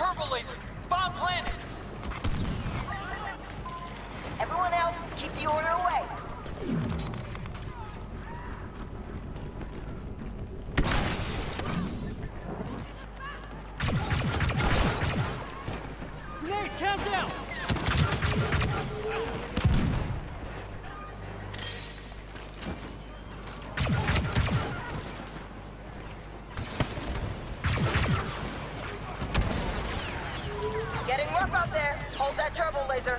Turbo laser! Bomb planted! Everyone else, keep the order away. Out there. Hold that turbo laser.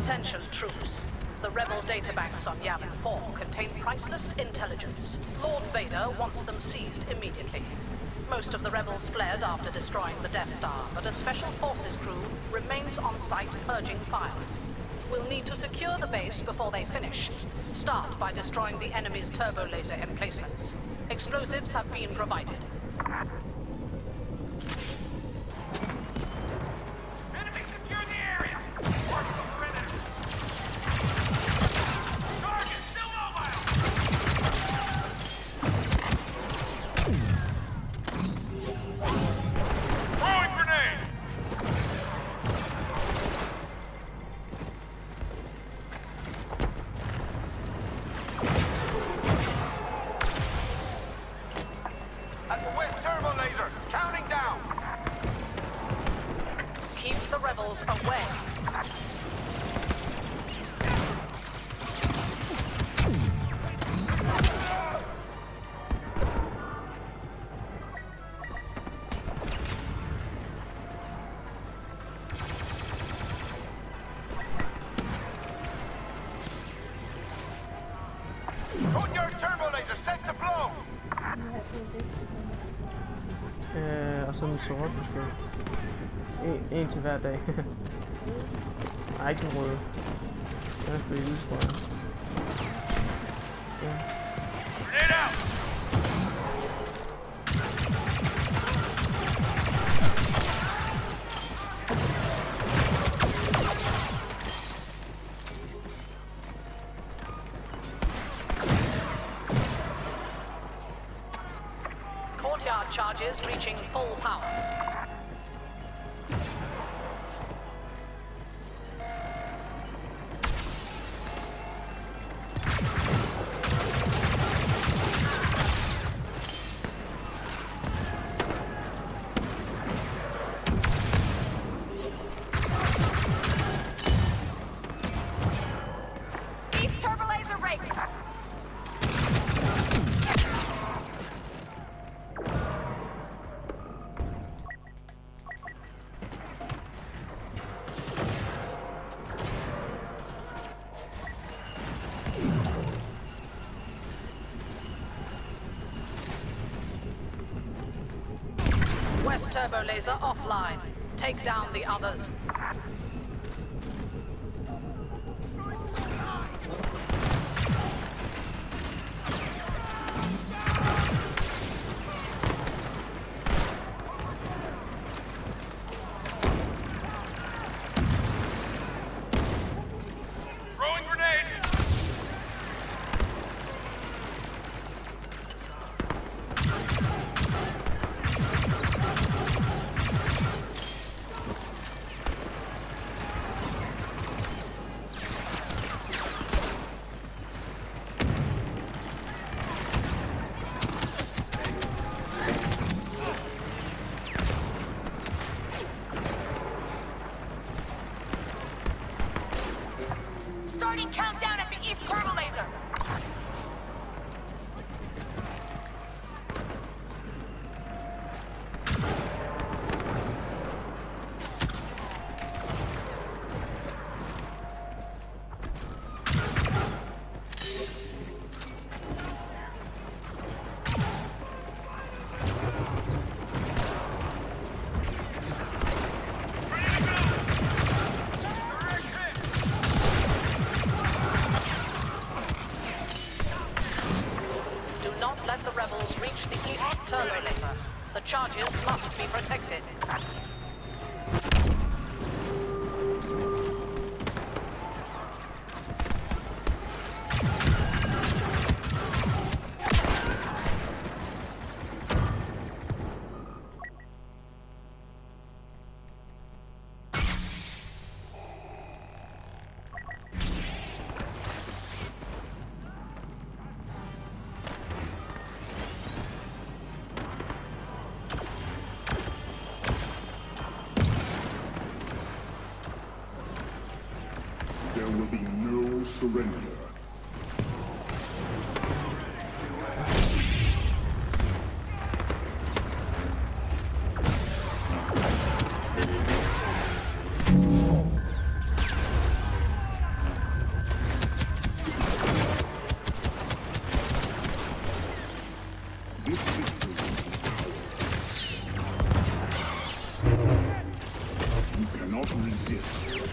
Attention, troops. The rebel databanks on Yavin 4 contain priceless intelligence. Lord Vader wants them seized immediately. Most of the rebels fled after destroying the Death Star, but a Special Forces crew remains on site purging files. We'll need to secure the base before they finish. Start by destroying the enemy's turbo laser emplacements. Explosives have been provided. The away. Put your turbo laser set to blow! Øh, og sådan en sort måske. En, en til hver dag. Nej, ikke den røde. Den er for lille, tror jeg. Ja. Charges reaching full power. Turbo laser. Laser offline. Take down the others. There will be no surrender. You cannot resist.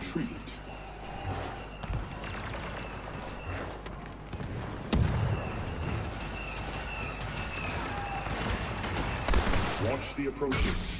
Retreat. Watch the approaches.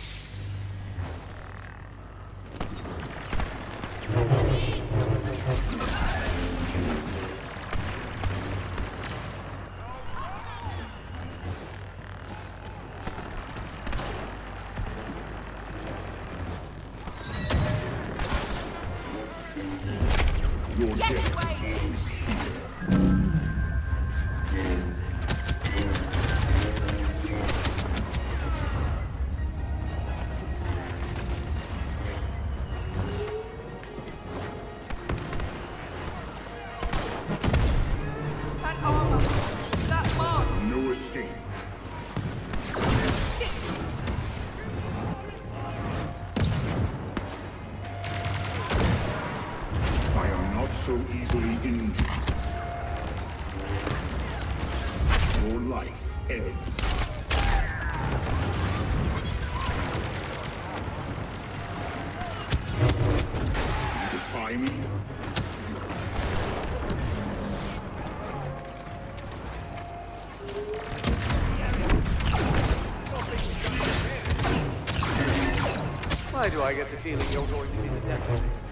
Marks! Why do I get the feeling you're going to be the death of me?